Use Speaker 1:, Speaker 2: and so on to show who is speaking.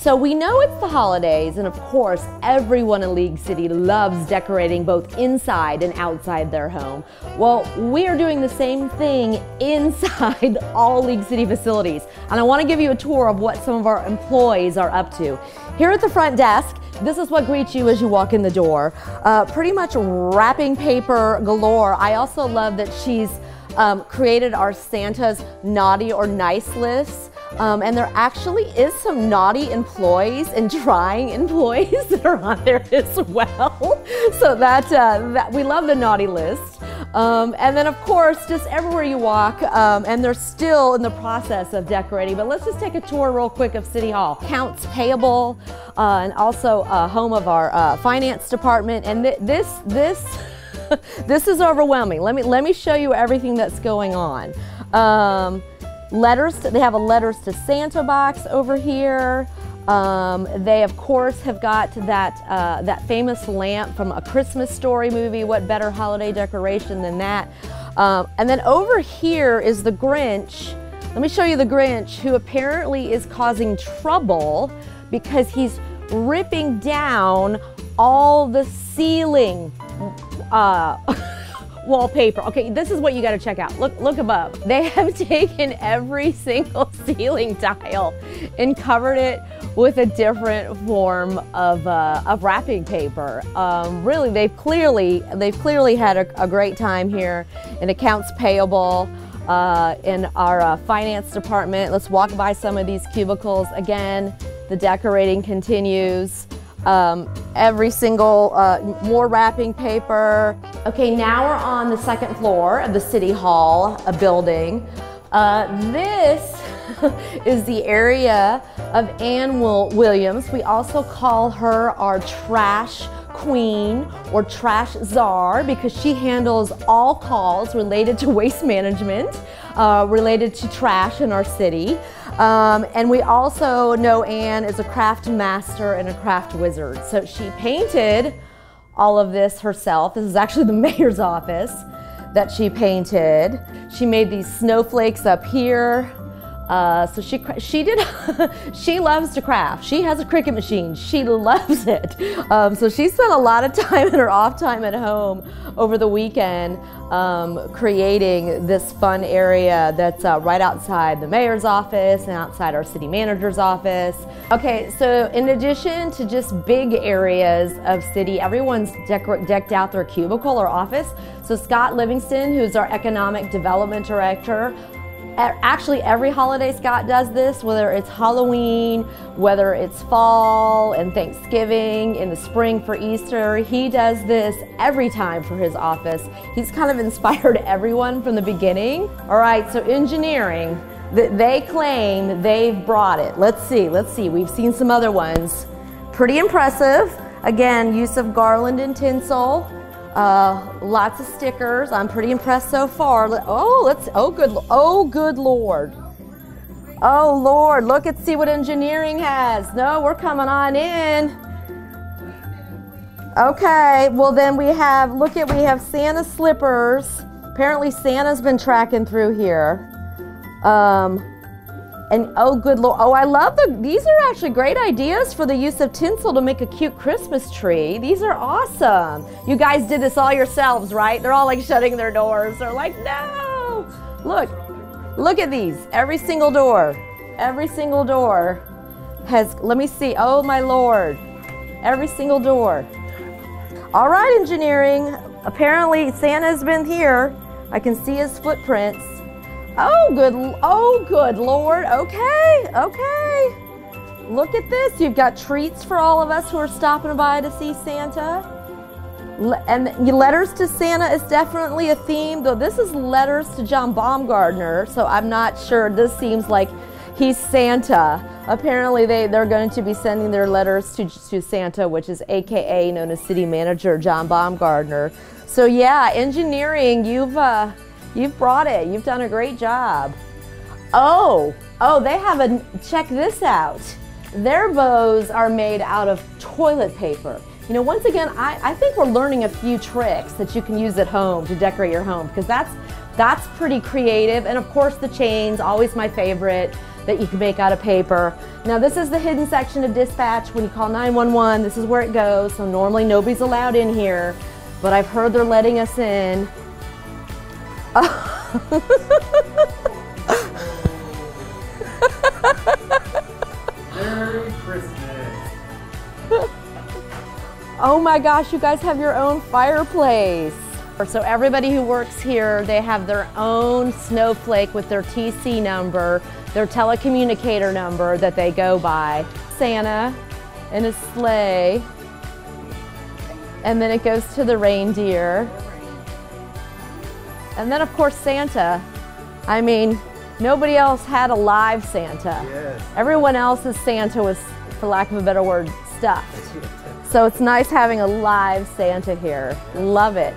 Speaker 1: So we know it's the holidays, and of course, everyone in League City loves decorating both inside and outside their home. Well, we are doing the same thing inside all League City facilities. And I want to give you a tour of what some of our employees are up to. Here at the front desk, this is what greets you as you walk in the door. Uh, pretty much wrapping paper galore. I also love that she's um, created our Santa's naughty or nice list. Um, and there actually is some naughty employees and trying employees that are on there as well. So that, uh, that we love the naughty list. Um, and then of course, just everywhere you walk, um, and they're still in the process of decorating, but let's just take a tour real quick of City Hall. Accounts payable, uh, and also uh, home of our uh, finance department. And th this, this, this is overwhelming. Let me, let me show you everything that's going on. Um, letters, to, they have a letters to Santa box over here. Um, they of course have got that, uh, that famous lamp from a Christmas story movie. What better holiday decoration than that? Um, and then over here is the Grinch. Let me show you the Grinch who apparently is causing trouble because he's ripping down all the ceiling uh, wallpaper. Okay, this is what you gotta check out. Look, look above. They have taken every single ceiling tile and covered it with a different form of, uh, of wrapping paper. Um, really, they've clearly, they've clearly had a, a great time here in accounts payable, uh, in our uh, finance department. Let's walk by some of these cubicles. Again, the decorating continues. Um, every single, uh, more wrapping paper. Okay, now we're on the second floor of the City Hall a building. Uh, this is the area of Ann Williams. We also call her our trash queen or trash czar because she handles all calls related to waste management, uh, related to trash in our city. Um, and we also know Anne is a craft master and a craft wizard. So she painted all of this herself. This is actually the mayor's office that she painted. She made these snowflakes up here. Uh, so she she did she loves to craft. She has a Cricut machine. She loves it. Um, so she spent a lot of time in her off time at home over the weekend um, creating this fun area that's uh, right outside the mayor's office and outside our city manager's office. Okay, so in addition to just big areas of city, everyone's decked out their cubicle or office. So Scott Livingston, who's our economic development director, Actually, every holiday Scott does this, whether it's Halloween, whether it's fall and Thanksgiving, in the spring for Easter. He does this every time for his office. He's kind of inspired everyone from the beginning. All right, so engineering, they claim they've brought it. Let's see, let's see. We've seen some other ones. Pretty impressive. Again, use of garland and tinsel. Uh, lots of stickers. I'm pretty impressed so far. Oh, let's. Oh, good. Oh, good Lord. Oh Lord, look and see what engineering has. No, we're coming on in. Okay, well then we have. Look at we have Santa slippers. Apparently Santa's been tracking through here. Um, and oh, good lord. Oh, I love the, these are actually great ideas for the use of tinsel to make a cute Christmas tree. These are awesome. You guys did this all yourselves, right? They're all like shutting their doors. They're like, no. Look, look at these. Every single door, every single door has, let me see. Oh, my lord. Every single door. All right, engineering. Apparently, Santa's been here. I can see his footprints. Oh, good. Oh, good Lord. Okay. Okay. Look at this. You've got treats for all of us who are stopping by to see Santa. And letters to Santa is definitely a theme, though this is letters to John Baumgartner, so I'm not sure. This seems like he's Santa. Apparently, they, they're going to be sending their letters to, to Santa, which is AKA known as City Manager John Baumgartner. So, yeah, engineering, you've. Uh, You've brought it. You've done a great job. Oh, oh, they have a, check this out. Their bows are made out of toilet paper. You know, once again, I, I think we're learning a few tricks that you can use at home to decorate your home because that's, that's pretty creative. And of course the chains, always my favorite. that you can make out of paper. Now this is the hidden section of dispatch. When you call 911, this is where it goes. So normally nobody's allowed in here, but I've heard they're letting us in.
Speaker 2: Merry Christmas.
Speaker 1: Oh my gosh, you guys have your own fireplace. So everybody who works here, they have their own snowflake with their TC number, their telecommunicator number that they go by. Santa in a sleigh, and then it goes to the reindeer. And then of course Santa. I mean, nobody else had a live Santa.
Speaker 2: Yes.
Speaker 1: Everyone else's Santa was, for lack of a better word, stuffed. So it's nice having a live Santa here. Love it.